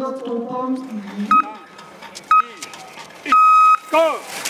Notre Pomme. Go!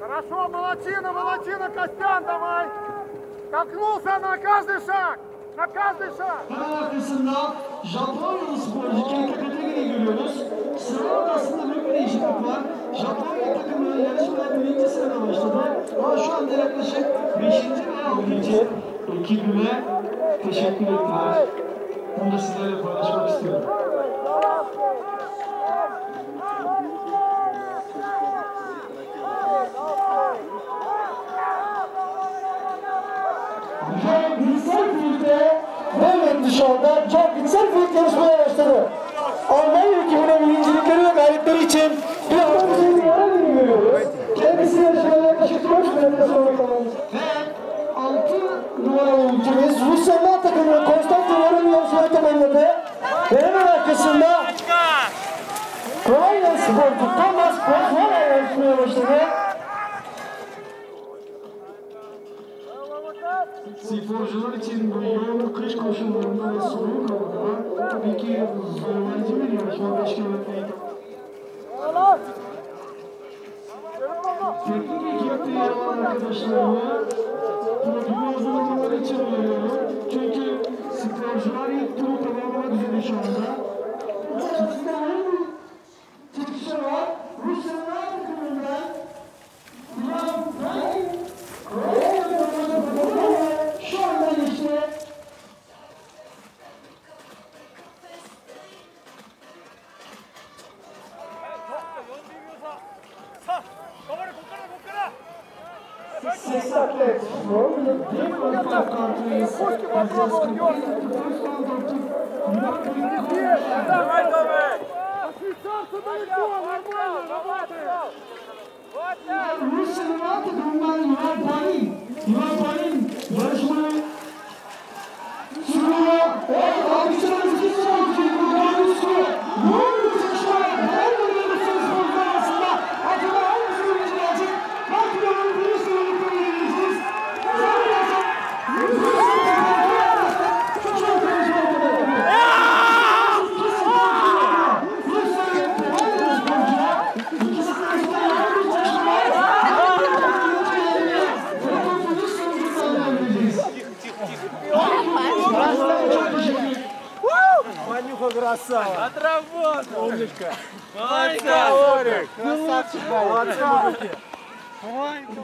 Хорошо, молодчина, молодчина, Костян, давай. Толкнулся на каждый шаг, на каждый шаг. Teşekkür ettiler. Bunu da sizlerle paylaşmak istiyorum. İçin bir Avrupa'nın yararını görüyoruz. Kendisi yarışmaya yaklaşık 4 metre sonra tamamladı. Ve 6 numaralı ülkemiz Rusya'nın takımı Konstantin Varın yarışmayı tamamladı. Ve hemen arkasında Ukrayna sporcu Thomas Kozmana yarışmaya başladı. Sporcular için bu yoğun kış koşullarında ve soğuk havada tabii ki zorlayıcı bir yarışma 5 kilometreyi Teknik ekipte yer alan arkadaşlarımı profili uzunlamaları için uyarıyorum. Çünkü sporcular ilk turu tamamlamak üzere şu anda. Çıkışı var? Rusya'nın Давай, давай. Швейцарцы далеко, нормально, работаем. Rusya'nın A takımından Ivan Ксюха, красава! Отработал! Умничка! Ванька! Орик! Ну, Красавчик! Молодцы! Ванька!